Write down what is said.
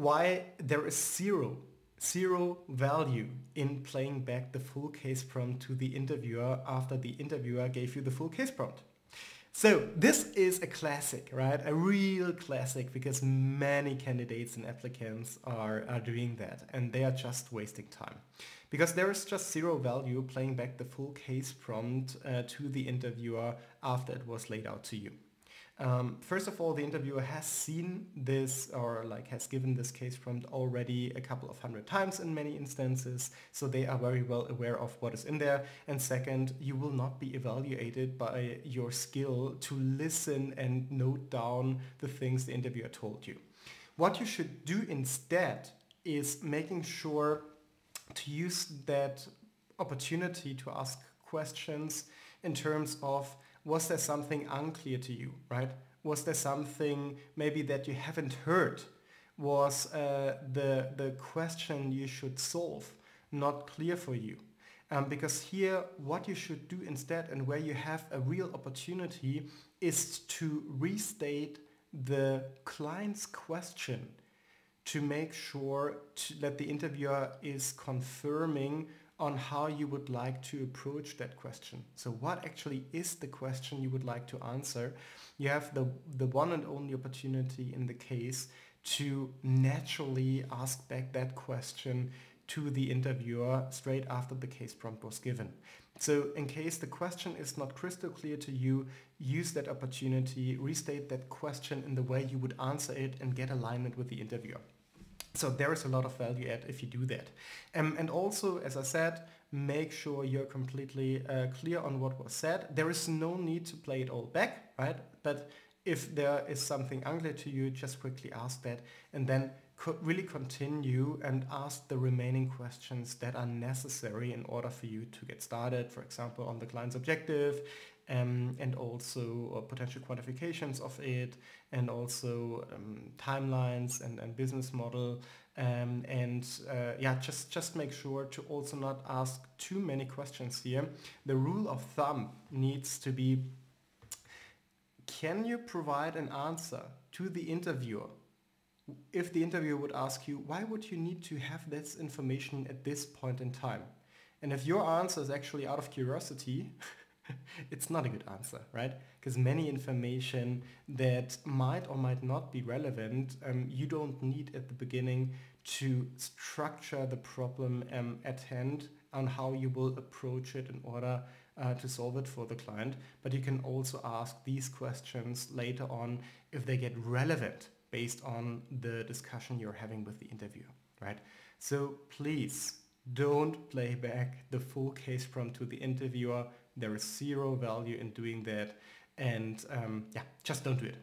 why there is zero zero value in playing back the full case prompt to the interviewer after the interviewer gave you the full case prompt. So this is a classic, right? A real classic because many candidates and applicants are, are doing that and they are just wasting time. Because there is just zero value playing back the full case prompt uh, to the interviewer after it was laid out to you. Um, first of all, the interviewer has seen this or like has given this case prompt already a couple of hundred times in many instances, so they are very well aware of what is in there. And second, you will not be evaluated by your skill to listen and note down the things the interviewer told you. What you should do instead is making sure to use that opportunity to ask questions in terms of was there something unclear to you, right? Was there something maybe that you haven't heard? Was uh, the, the question you should solve not clear for you? Um, because here what you should do instead and where you have a real opportunity is to restate the client's question to make sure to, that the interviewer is confirming on how you would like to approach that question. So what actually is the question you would like to answer? You have the, the one and only opportunity in the case to naturally ask back that question to the interviewer straight after the case prompt was given. So in case the question is not crystal clear to you, use that opportunity, restate that question in the way you would answer it and get alignment with the interviewer. So there is a lot of value add if you do that. Um, and also, as I said, make sure you're completely uh, clear on what was said. There is no need to play it all back, right? But if there is something unclear to you, just quickly ask that and then co really continue and ask the remaining questions that are necessary in order for you to get started, for example, on the client's objective, um, and also uh, potential quantifications of it and also um, timelines and, and business model. Um, and uh, yeah just just make sure to also not ask too many questions here. The rule of thumb needs to be can you provide an answer to the interviewer? If the interviewer would ask you why would you need to have this information at this point in time? And if your answer is actually out of curiosity it's not a good answer, right? Because many information that might or might not be relevant, um, you don't need at the beginning to structure the problem um, at hand on how you will approach it in order uh, to solve it for the client. But you can also ask these questions later on if they get relevant based on the discussion you're having with the interviewer, right? So please don't play back the full case prompt to the interviewer there is zero value in doing that. And um, yeah, just don't do it.